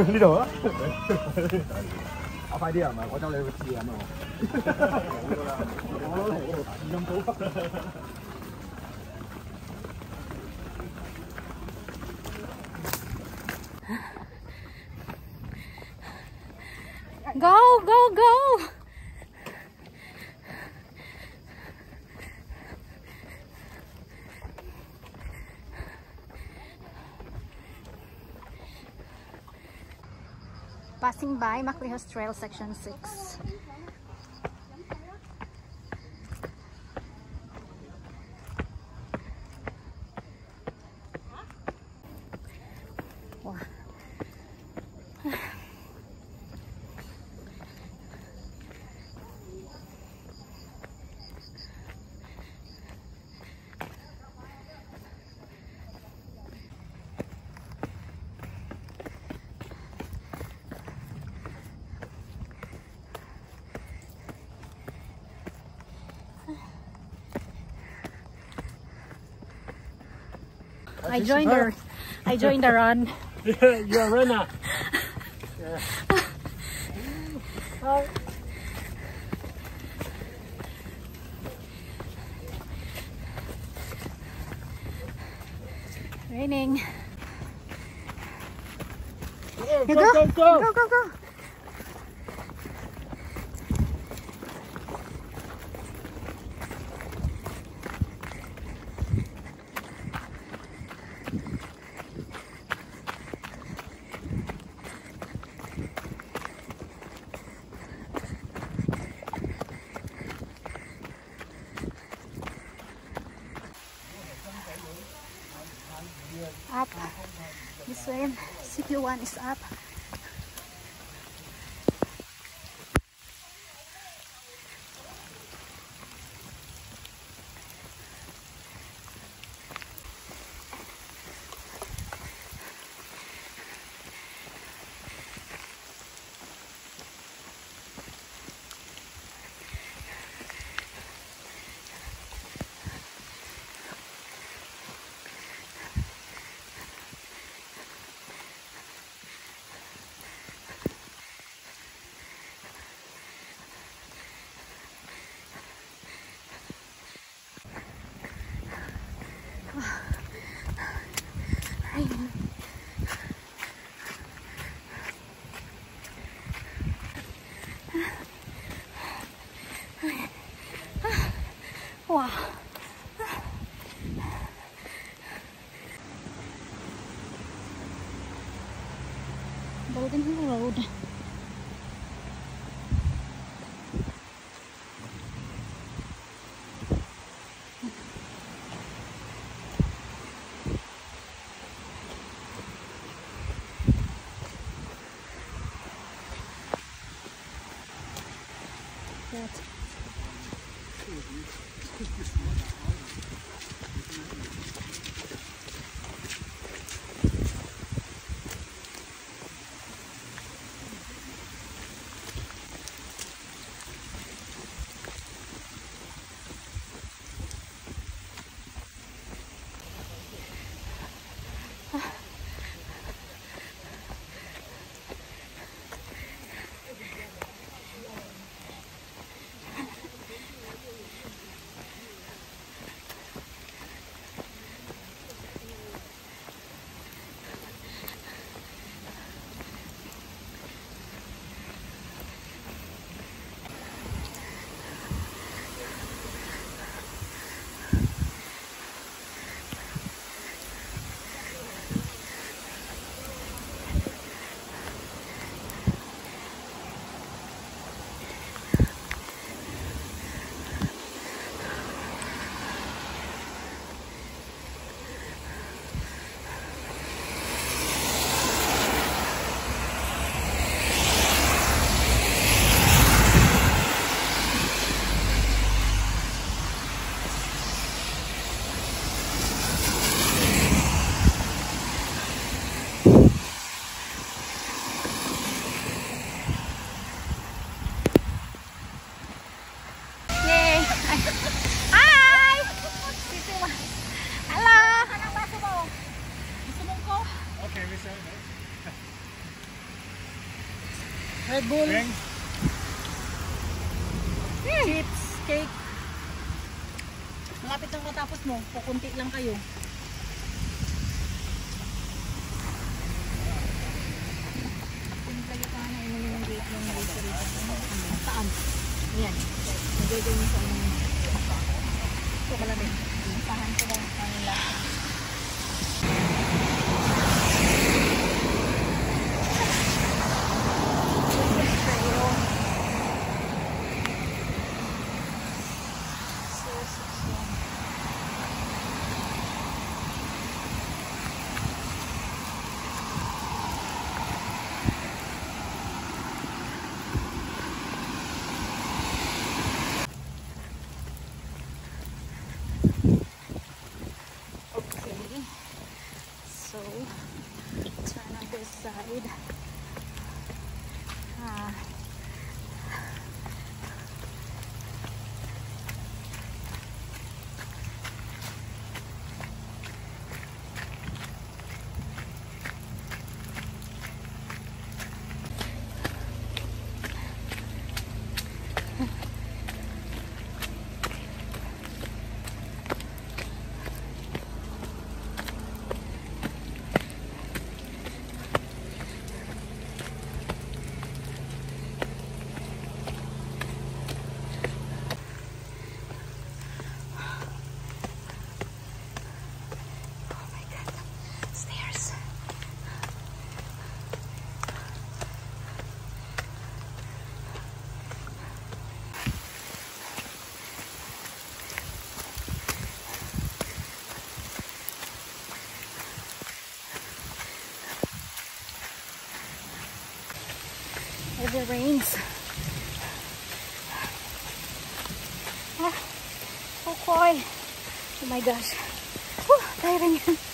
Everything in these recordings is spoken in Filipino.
呢度啊。啊，快啲啊！唔係我走你會知咁啊！冇㗎啦，我咁寶。Go, go, go! Passing by Maclehos Trail Section 6. Wow. I joined the I joined the run. You're a runner. Raining. Go, You go, go, go, go, go, go. Matthew 1 is up. it. Red Bull, Beng? chips, cake. Malapit nang matapos mo. Kukunti lang kayo. Saan? Yan. Nagagawin sa ano. Ito ka lang din. Tahan ko lang sa kanila. the it rains. Ah, oh, boy. Oh my gosh. Whew, diving.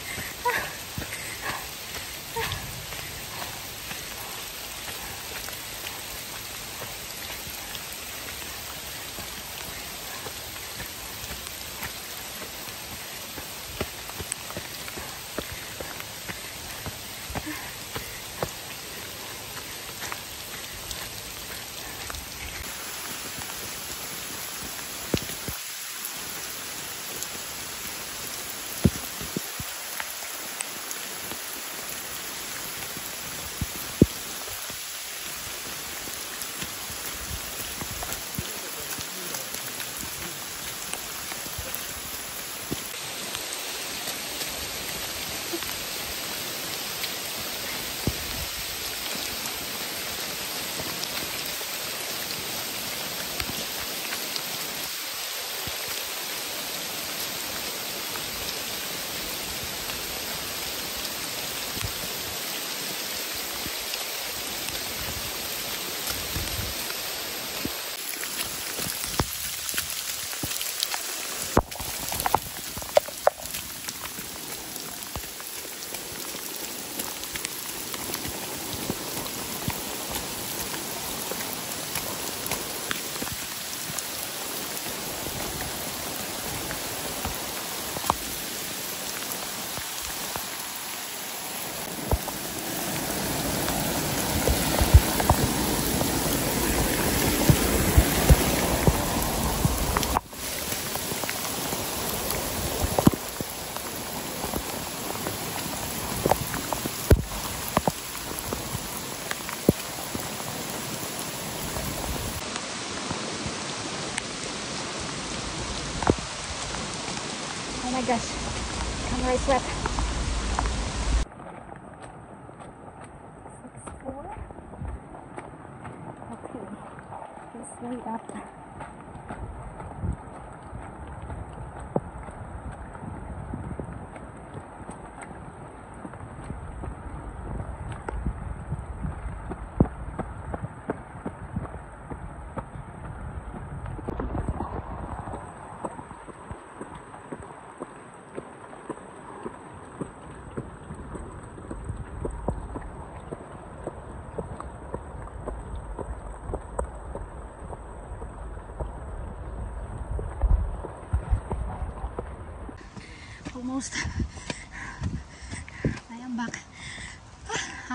かし構え座った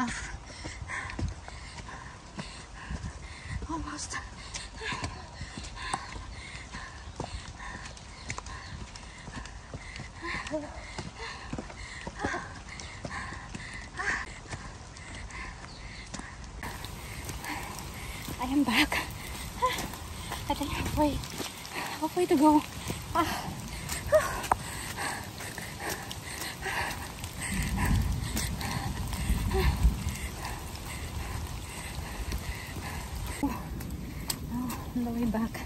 off. Way back.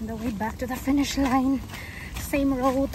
On the way back to the finish line. Same road.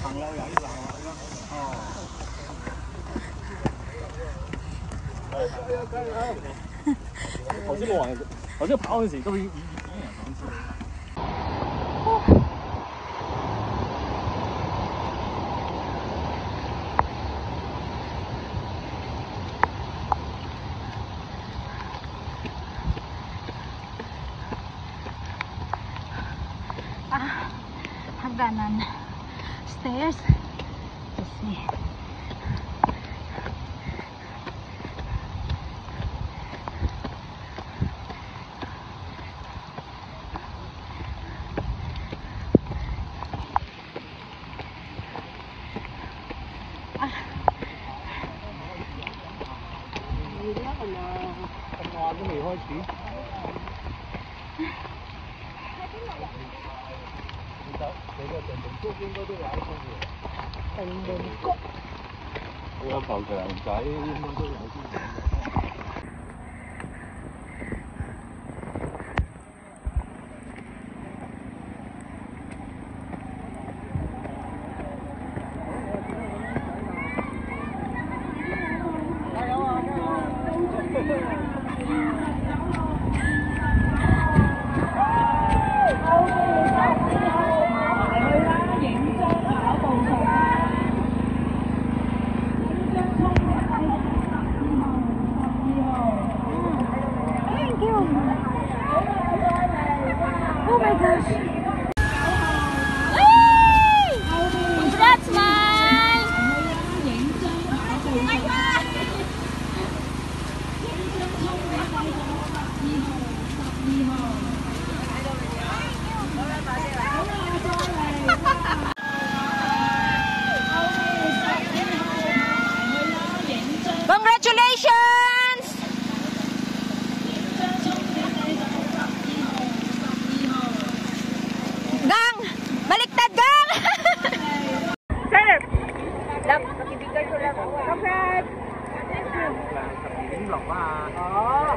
行了，有意行了，哦。啊！好这个，好跑，就是，都是一、一、一样，真。啊，好艰难。Stairs. Let's see. 都有啲咁嘅嘢，我有頭鏡仔，應該都有啲咁。Congratulations! Gang! Baliktad, gang! Sir! Lang, nakibigay ko lang. Congrats! Oo.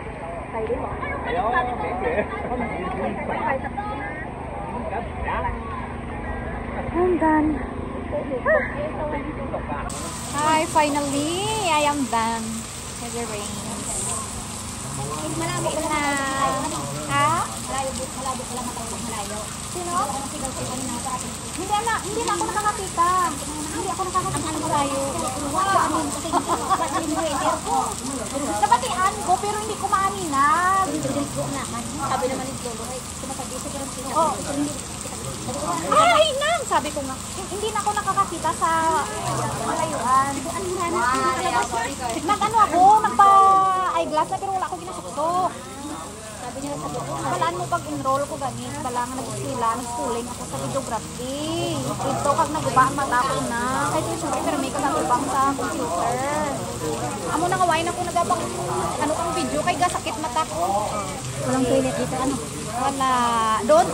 Kayo mo. I'm done. Hi, finally, I am done rains. Malami na. Ha? Malayo, malayo pala matawag malayo. Sino? Hindi na, hindi na ako nakakakita. Hindi ako nakakakita ng malayo. Wow. Nabatian ko, pero hindi ko maaninag. Sabi naman ni Lolo, ay, sumasagisig ka lang siya. Oo. Ay, nang! Sabi ko nga, hindi na ako nakakakita sa malayuan. Nag eyeglass na pero wala ako ginasukso. Balaan mo pag enroll ko gani, balangan nag-sila, nag-schooling ako sa videography. Ito kag nagubaan mata ko na. Kahit yung siyempre pero may kasatubang sa computer. Amo na nga na ko nagabang ano ang video kay gasakit mata ko. Walang toilet dito, ano? Wala. Doon?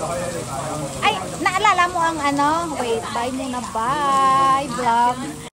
Ay, naalala mo ang ano? Wait, bye muna. Bye, vlog.